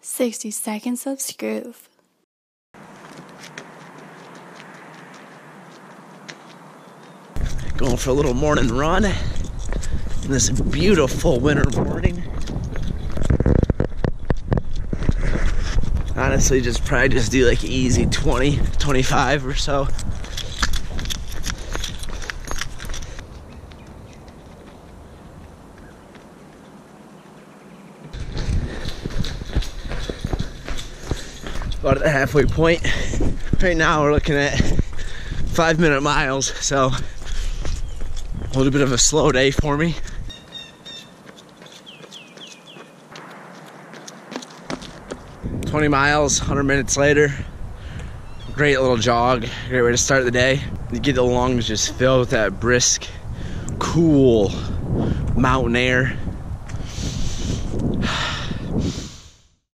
60 seconds of Skroove. Going for a little morning run in this beautiful winter morning. Honestly, just probably just do like easy 20, 25 or so. About at the halfway point. Right now we're looking at five minute miles, so a little bit of a slow day for me. Twenty miles, hundred minutes later. Great little jog, great way to start the day. You get the lungs just filled with that brisk, cool mountain air